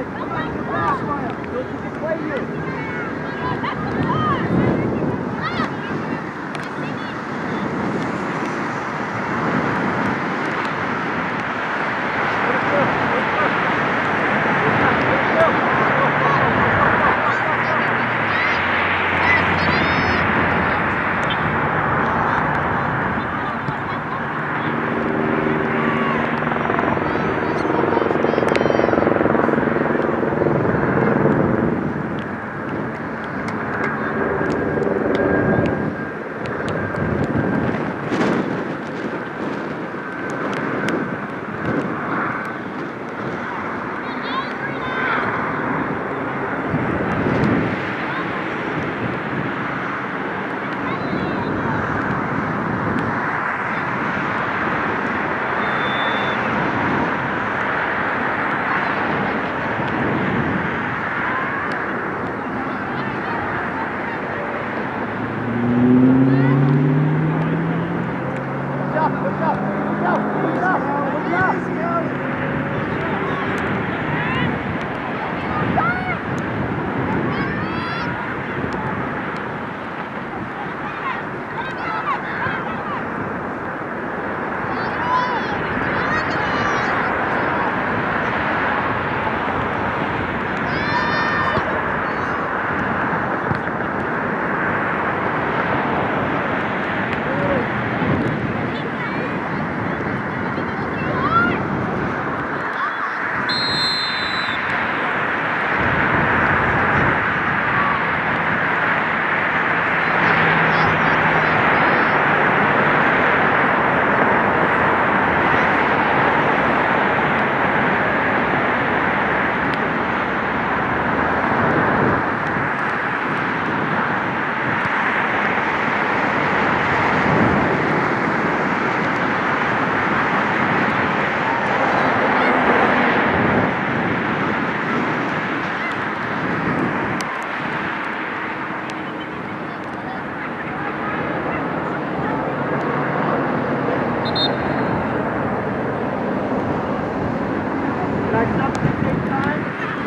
Hey! Thank you.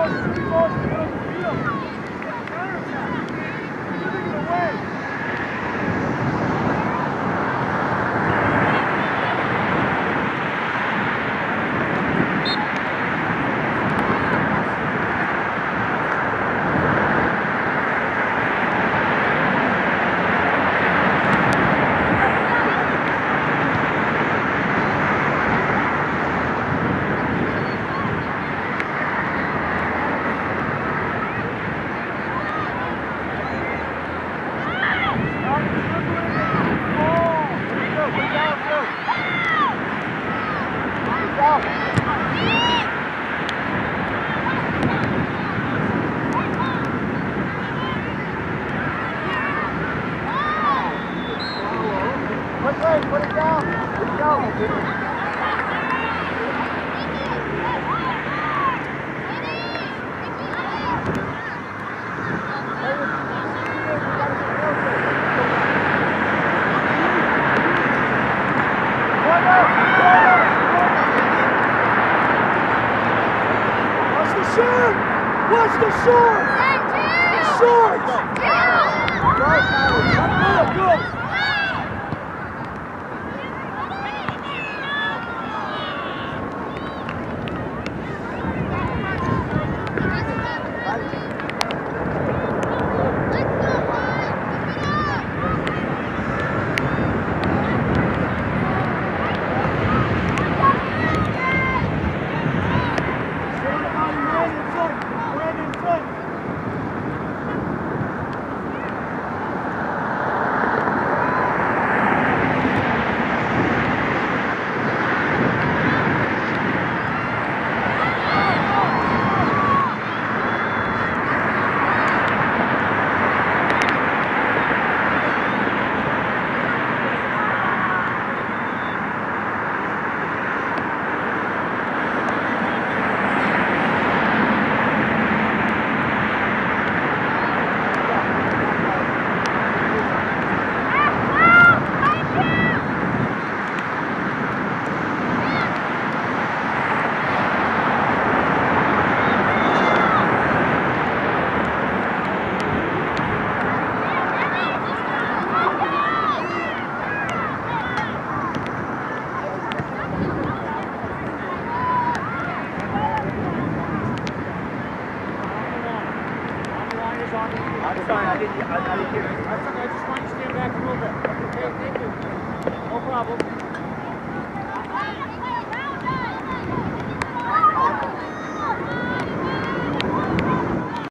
Watch